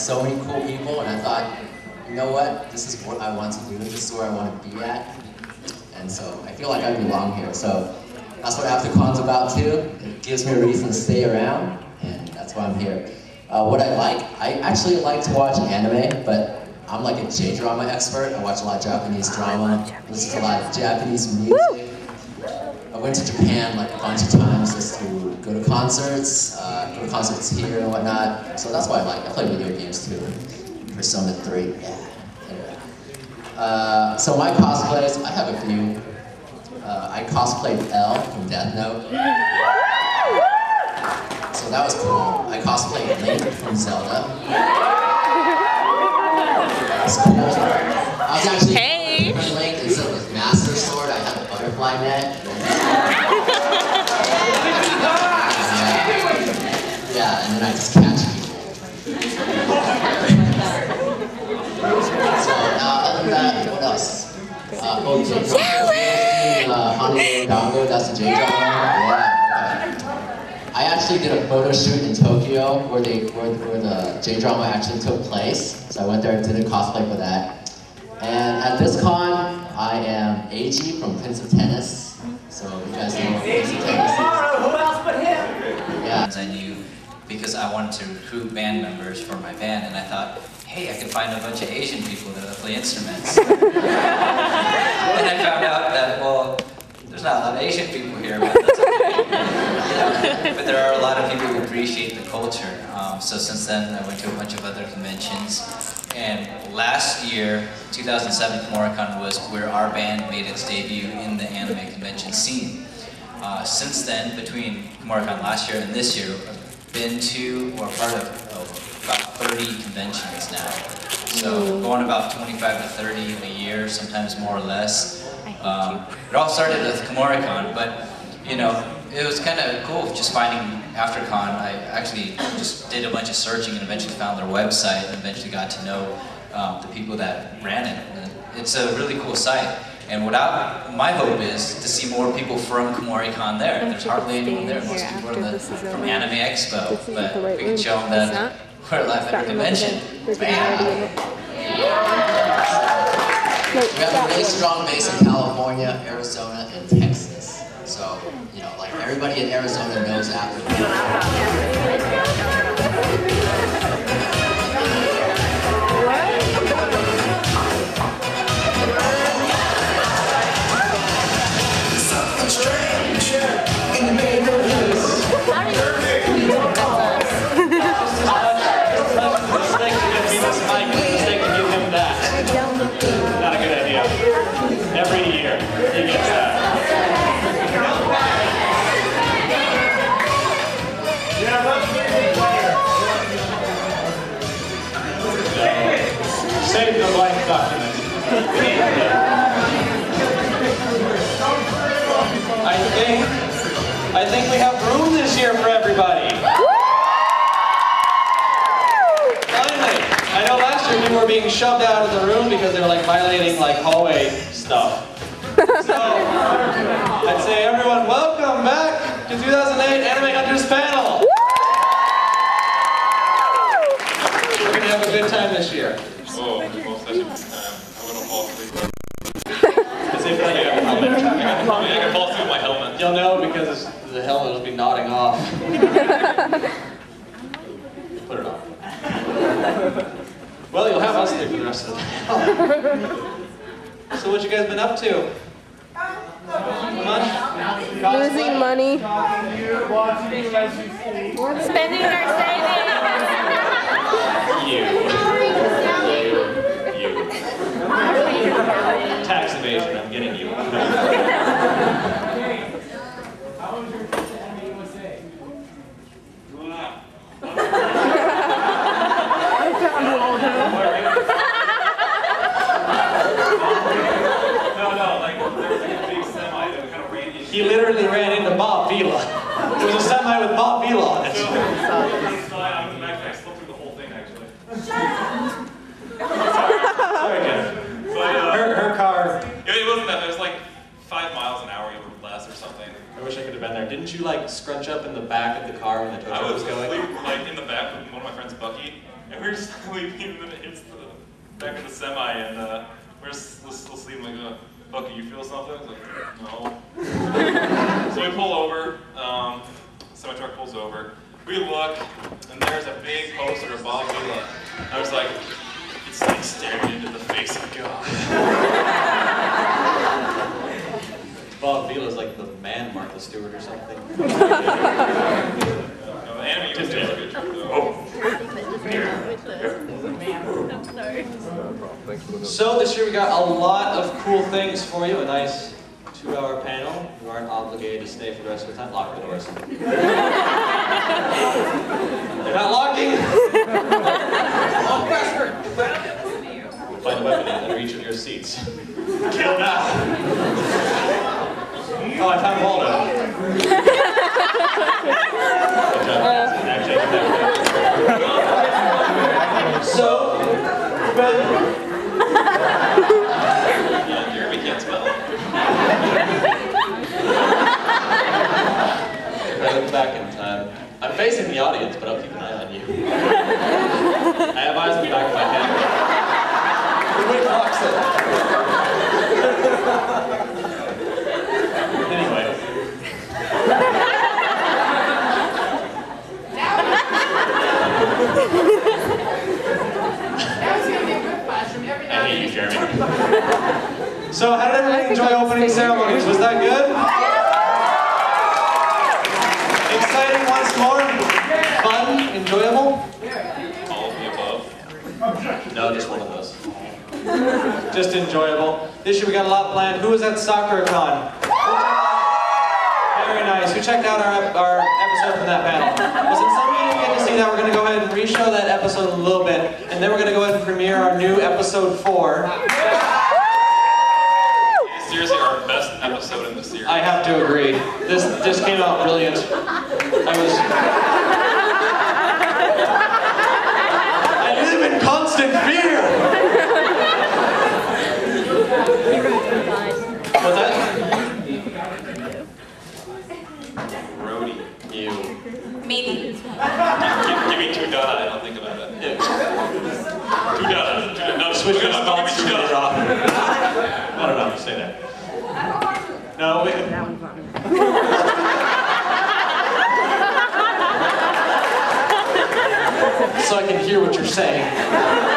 so many cool people, and I thought, you know what? This is what I want to do. This is where I want to be at. And so I feel like I belong here. So that's what AfterCon's about too. It gives me a reason to stay around, and that's why I'm here. Uh, what I like, I actually like to watch anime, but I'm like a J-drama expert. I watch a lot of Japanese drama, listen to a lot of Japanese music. I went to Japan like a bunch of times just to go to concerts, uh, go to concerts here and whatnot. So that's why I like. I play video games too. Persona 3, yeah. Anyway. Uh, so my cosplays, I have a few. Uh, I cosplayed L from Death Note. So that was cool. I cosplayed Link from Zelda. Cool. I was actually Hey. Link instead of Master Sword, I had a butterfly net. yeah. yeah, and then I just catch people. so, uh, other than that, what else? J drama. Hana Yori Dango, that's the J drama. Yeah. I actually did a photo shoot in Tokyo where they where, where the J drama actually took place. So I went there and did a cosplay for that. And at this con, I am Eiji from Prince of Tennis. So you guys know what Prince of Tennis. Who else but him? Yeah. I knew because I wanted to recruit band members for my band, and I thought, hey, I can find a bunch of Asian people that play instruments. and I found out that, well, there's not a lot of Asian people here, but that's okay. Yeah. But there are a lot of people who appreciate the culture. Um, so since then, I went to a bunch of other conventions. And last year, 2007 Kumoricon was where our band made its debut in the anime convention scene. Uh, since then, between Kumoricon last year and this year, I've been to or part of oh, about 30 conventions now. So going about 25 to 30 a year, sometimes more or less. Um, it all started with Kumoricon, but you know, it was kind of cool just finding AfterCon. I actually just did a bunch of searching and eventually found their website and eventually got to know um, the people that ran it. And it's a really cool site. And what I, my hope is to see more people from Kumoricon there. There's hardly anyone there. Most people are the, from Anime Expo, but we can show them that we're live at a convention. We have a really strong base in California, Arizona, and Texas. So, you know, like everybody in Arizona knows AfterCon. Something think we have room this year for everybody. Finally, I know last year people were being shoved out of the room because they were like violating like hallway stuff. So, I'd say everyone, welcome back to 2008 Anime Hunters panel. We're gonna have a good time this year. Oh, well, such a good time. I'm gonna fall asleep. As if like, I mean, I can fall asleep with my helmet. You'll know because the helmet will be nodding off. Put it on. Well, you'll have us there for the rest of the day. so what you guys been up to? Much? Losing money. Spending our savings. You. You. Tax evasion, I'm getting you. No, no, like, there was like a big semi that kind of ran into He literally ran into Bob Vila. It was a semi with Bob Vila on it. So, I was back, I slept through the whole thing, actually. Sorry, Jen. But, uh, Her, her car, it wasn't that, it was like five miles an hour or less or something. I wish I could have been there. Didn't you like scrunch up in the back of the car when the tow I truck was was going? asleep, like in the back with one of my friends, Bucky, and we were just sleeping, and then it hits the back of the semi, and uh, we're just we're still sleeping. Like, uh, Bucky, you feel something? I was like, no. so we pull over. Um, semi truck pulls over. We look, and there's a big poster of Bob Vila. I was like, it's like staring into the face of God. Bob Vila's like the man Martha Stewart or something. No, the anime was a good joke, though. So this year we got a lot of cool things for you. A nice two-hour panel. You aren't obligated to stay for the rest of the time. Lock the doors. They're not locking. Find a weapon in reach of your seats. Kill now. Oh, I found Waldo. Good job. Actually, So, opening ceremonies. Was that good? Yeah. Exciting once more? Fun? Enjoyable? All of the above. No, just one of those. just enjoyable. This year we got a lot planned. Who was at Sakura-Con? Very nice. Who checked out our, our episode from that panel? Well, some of you didn't get to see that, we're going to go ahead and re-show that episode a little bit, and then we're going to go ahead and premiere our new episode 4. I have to agree. This this came out brilliant. I was. I live in constant fear. What's that? Brody. You. Maybe. Give, give me two dada, I don't think about it. Yeah. Two dada. Two dada. No, Switch switch your dada. thoughts Give me two it off. I don't know. Say that. No, wait. so I can hear what you're saying.